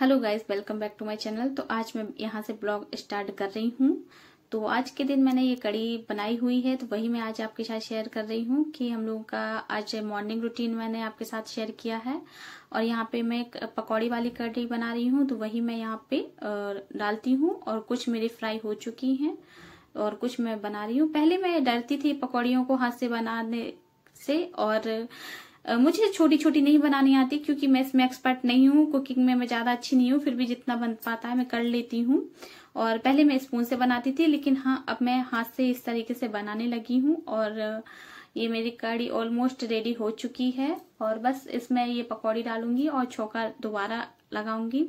Hello guys, welcome back to my channel. तो आज मैं यहाँ से ब्लॉग स्टार्ट कर रही हूँ। तो आज के दिन मैंने ये कड़ी बनाई हुई है तो वही मैं आज आपके साथ शेयर कर रही हूँ कि हम लोगों का आज मॉर्निंग रूटीन मैंने आपके साथ शेयर किया है। और यहाँ पे मैं पकौड़ी वाली कड़ी बना रही हूँ तो वही मैं यहाँ पे डालती हूँ और कुछ मेरी फ्राई हो चुकी हैं और कुछ मैं बना रही हूँ। पहले मैं डरती थी पकौड़ियों को हाथ से बनाने से और मुझे छोटी छोटी नहीं बनानी आती क्योंकि मैं इसमें एक्सपर्ट नहीं हूँ कुकिंग में मैं ज़्यादा अच्छी नहीं हूँ, फिर भी जितना बन पाता है मैं कर लेती हूँ। और पहले मैं स्पून से बनाती थी, लेकिन हाँ अब मैं हाथ से इस तरीके से बनाने लगी हूँ और ये मेरी कड़ी ऑलमोस्ट रेडी हो चुकी है। और बस इसमें ये पकौड़ी डालूँगी और छोका दोबारा लगाऊँगी।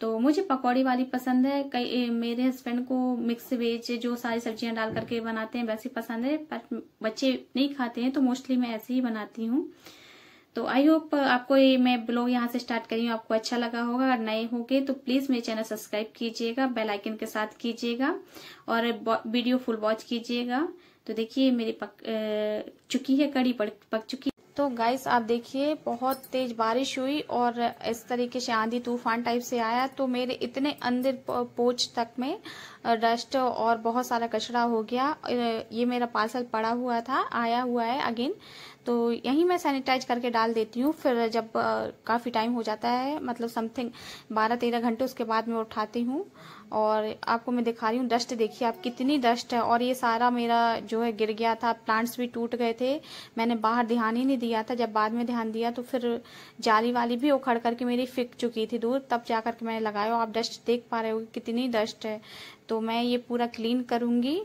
तो मुझे पकौड़ी वाली पसंद है। कई मेरे हस्बैंड को मिक्स वेज जो सारी सब्ज़ियाँ डाल करके बनाते हैं, वैसे पसंद है। पर बच्चे नहीं खाते हैं तो मोस्टली मैं ऐसे ही बनाती हूँ। तो आई होप आपको ये मैं ब्लॉग यहाँ से स्टार्ट करी हूँ, आपको अच्छा लगा होगा। अगर नए होंगे तो प्लीज़ मेरे चैनल सब्सक्राइब कीजिएगा बेल आइकन के साथ कीजिएगा और वीडियो फुल वॉच कीजिएगा। तो देखिए, मेरी पक चुकी है कड़ी पक चुकी तो गाइस आप देखिए, बहुत तेज बारिश हुई और इस तरीके से आंधी तूफ़ान टाइप से आया। तो मेरे इतने अंदर पोच तक में डस्ट और बहुत सारा कचरा हो गया। ये मेरा पार्सल पड़ा हुआ था, आया हुआ है अगेन तो यहीं मैं सैनिटाइज करके डाल देती हूँ। फिर जब काफ़ी टाइम हो जाता है मतलब समथिंग बारह तेरह घंटे उसके बाद मैं उठाती हूँ। और आपको मैं दिखा रही हूँ डस्ट देखिए आप कितनी डस्ट है। और ये सारा मेरा जो है गिर गया था। प्लांट्स भी टूट गए थे। मैंने बाहर ध्यान ही नहीं दिया था, जब बाद में ध्यान दिया तो फिर जाली वाली भी उखड़ करके मेरी फिक चुकी थी दूर, तब जा करके मैंने लगाया। आप डस्ट देख पा रहे हो कितनी डस्ट है। तो मैं ये पूरा क्लीन करूँगी,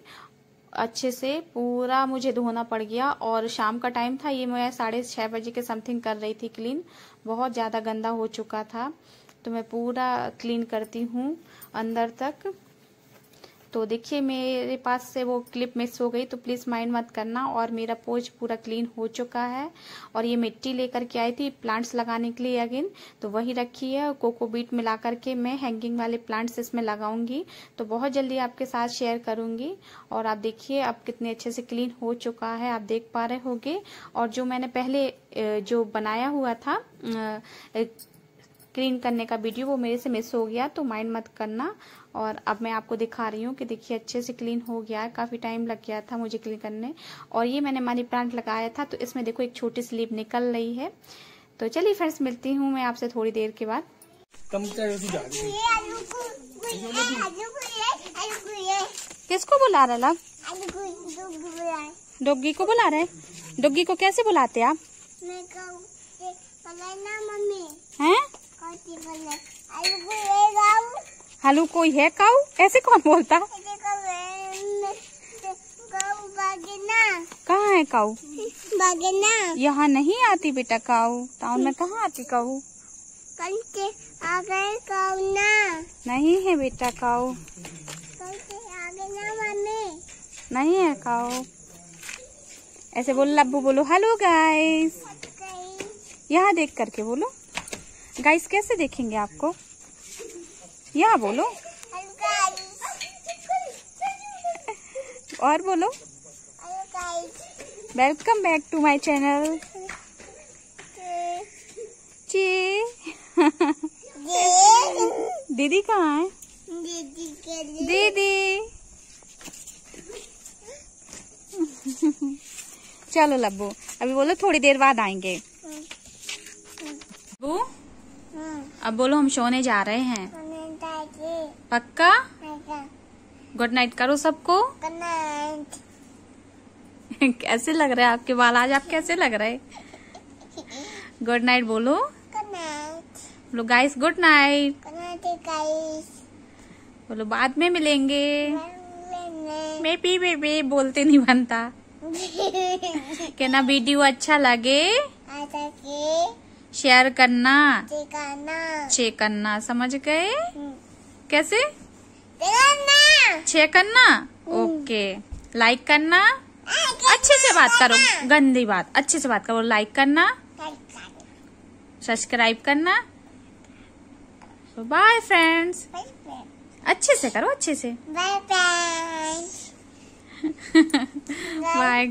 अच्छे से पूरा मुझे धोना पड़ गया और शाम का टाइम था, ये मैं साढ़े छह बजे के समथिंग कर रही थी क्लीन। बहुत ज़्यादा गंदा हो चुका था। तो मैं पूरा क्लीन करती हूँ अंदर तक। तो देखिए, मेरे पास से वो क्लिप मिस हो गई तो प्लीज़ माइंड मत करना। और मेरा पोज पूरा क्लीन हो चुका है। और ये मिट्टी लेकर के आई थी प्लांट्स लगाने के लिए अगेन। तो वही रखी है, कोको बीट मिला करके मैं हैंगिंग वाले प्लांट्स इसमें लगाऊँगी। तो बहुत जल्दी आपके साथ शेयर करूँगी। और आप देखिए, अब कितने अच्छे से क्लीन हो चुका है, आप देख पा रहे होगे। और जो मैंने पहले जो बनाया हुआ था क्लीन करने का वीडियो वो मेरे से मिस हो गया तो माइंड मत करना। और अब मैं आपको दिखा रही हूँ कि देखिए अच्छे से क्लीन हो गया है। काफ़ी टाइम लग गया था मुझे क्लीन करने। और ये मैंने मनी प्लांट लगाया था तो इसमें देखो एक छोटी सी लीप निकल रही है। तो चलिए फ्रेंड्स मिलती हूँ मैं आपसे थोड़ी देर के बाद। किसको बुला रहा लव? डोगी को बुला रहे? डोगी को कैसे बुलाते आप? हैं? हलू कोई है काऊ? ऐसे कौन बोलता? कहाँ है काऊ? यहाँ नहीं आती बेटा काऊ। टाउन में कहाँ आती काऊ? नहीं है बेटा काऊ। नहीं है काऊ। ऐसे बोलो लब्बू बोलो हेलो गाइस यहाँ देख करके बोलो। गाइस कैसे देखेंगे आपको? यहाँ बोलो। और बोलो। Welcome back to my channel जी दीदी कहाँ है? दीदी। चलो लब्बू, अभी बोलो थोड़ी देर बाद आएँगे लब्बू अब बोलो हम सोने जा रहे हैं। पक्का? गुड नाइट करो सबको। कैसे लग रहे हैं आपके बाल? आज आप कैसे लग रहे? गुड नाइट बोलो। बोलो गाइस गुड नाइट बोलो बाद में मिलेंगे। मैं पी बेबी बोलते नहीं बनता। कहना वीडियो अच्छा लगे। शेयर करना। छे करना समझ गए? कैसे? छे करना ओके। लाइक करना। अच्छे से बात करो। गंदी बात। अच्छे से बात करो। लाइक करना। सब्सक्राइब करना। बाय फ्रेंड्स अच्छे से करो अच्छे से। Bye bye bye